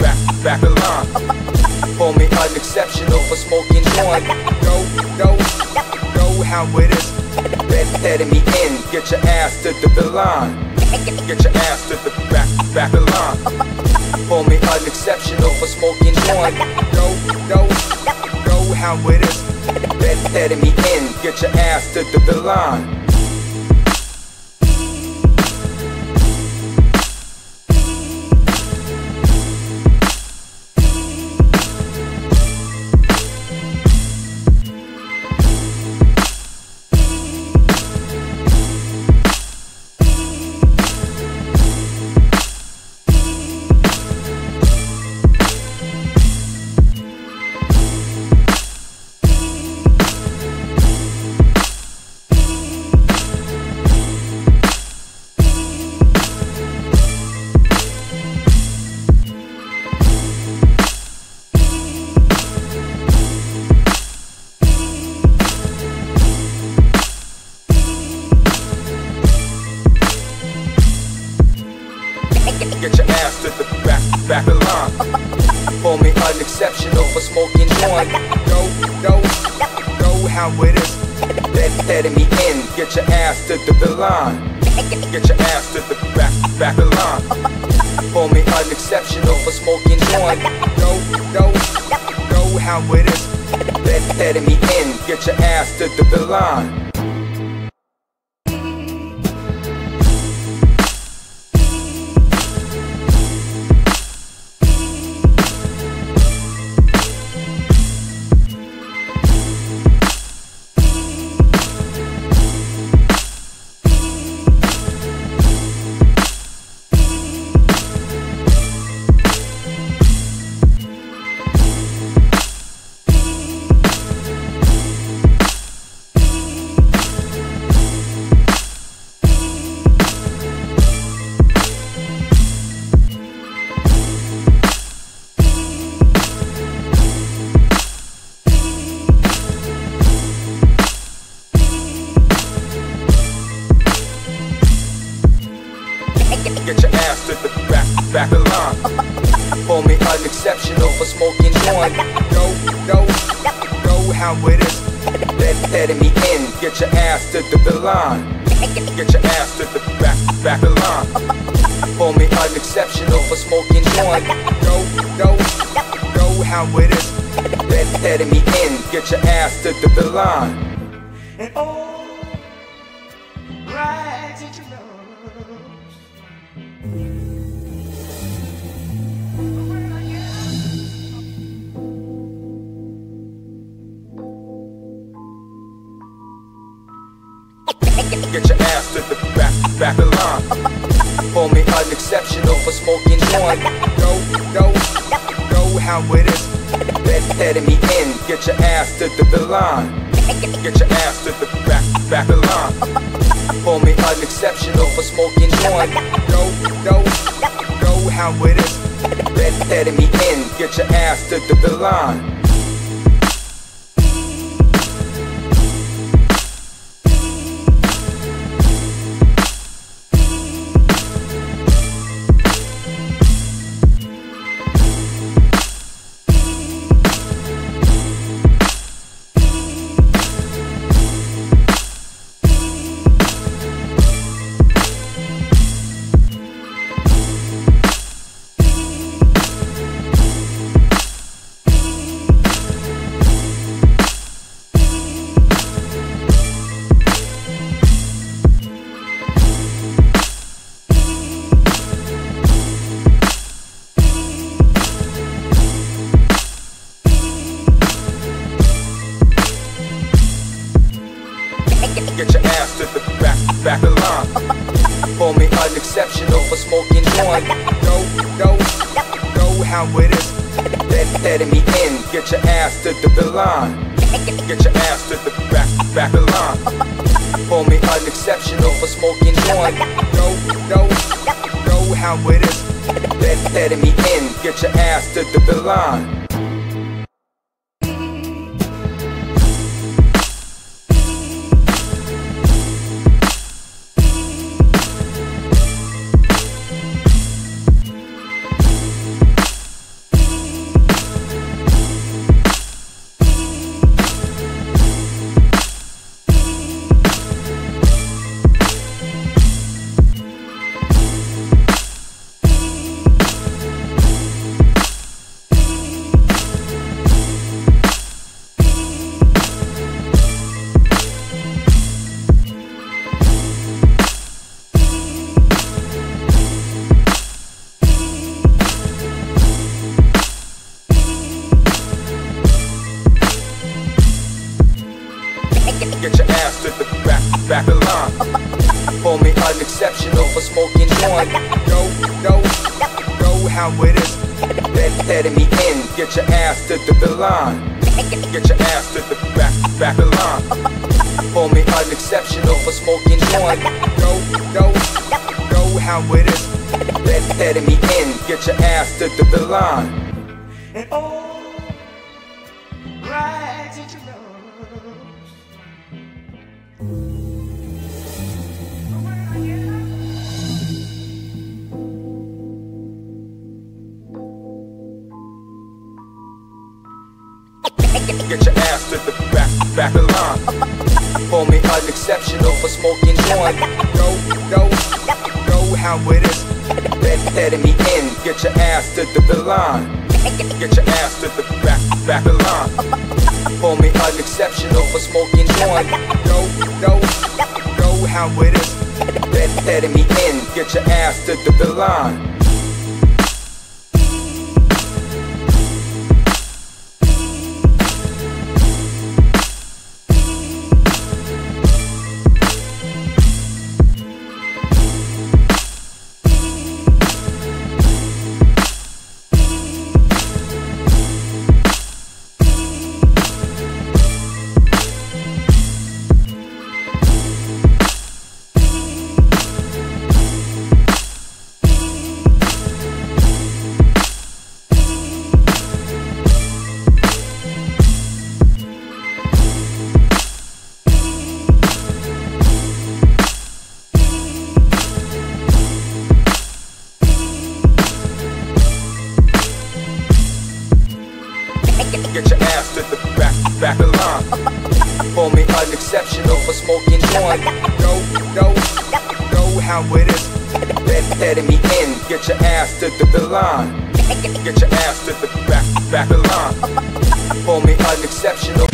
back back of line. Call me unexceptional for smoking joint. Go, go, go how it is. Let, letting me in. Get your ass to the, the line. Get your ass to the back, back of line. Call me unexceptional for smoking joint. Go, go, go how it is. Let, letting me in. Get your ass to the, the line. Get your ass to the back, back of line. Call me unexceptional for smoking joint. Go, go, go how it is. Let, letting me in. Get your ass to the, line. Get your ass to the back, back of line. Call me unexceptional for smoking joint. Go, go, go how it is. Let, letting me in. Get your ass to the line. Unexceptional for smoking joint. Go, go, go how it is. Let, letting me in. Get your ass to the, the line. Get your ass to the back, back the line. Call me unexceptional for smoking joint. Go, go, go how it is. Let, letting me in. Get your ass to the, the line. And all Get your ass to the back, back of line. Call me unexceptional for smoking joint. Go, go, go how it is. Let, letting me in. Get your ass to the, the line. Get your ass to the back, back of line. Call me unexceptional for smoking joint. Go, go, go how it is. Let, letting me in. Get your ass to the, the line. Get your ass to the back, back of line. Call me unexceptional for smoking joint. Go, go, go how it is. Let, letting me in. Get your ass to the, the line. Get your ass to the back, back of line. Call me unexceptional for smoking joint. Go, go, go how it is. Let, letting me in. Get your ass to the, the line. Back and line. For me, unexceptional for smoking one. Yo, yo, yo, how it is. That's setting me in. Get your ass to the, the line. Get your ass to the back, back of line. For me, unexceptional for smoking one. Yo, yo, yo, how it is. That's setting me in. Get your ass to the, the line. And oh. Line. Call me unexceptional for smoking joint. Go, go, go how it is. Let, letting me in, get your ass to the, line. Get your ass to the back, line. Call me unexceptional for smoking joint. Go, go, go how it is. Let, letting me in, get your ass to the, the Get your ass to the back, back of line. Call me unexceptional for smoking joint. Go, go, go how it is. Let, letting me in, get your ass to the, the line. Get your ass to the back, back of line. Call me unexceptional